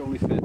only fit.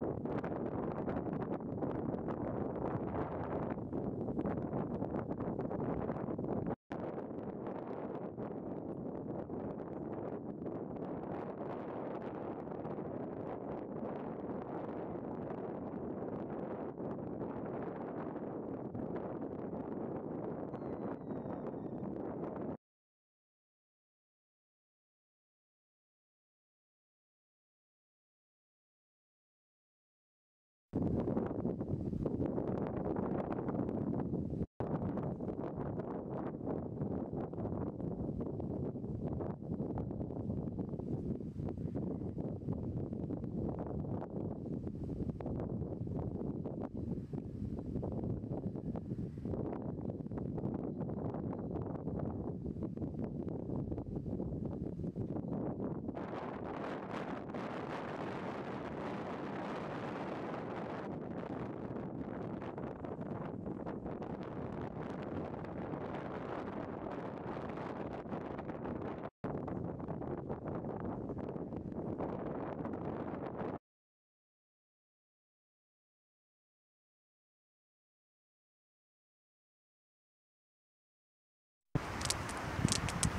you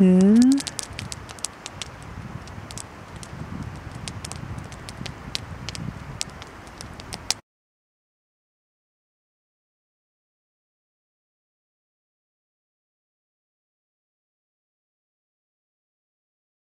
嗯。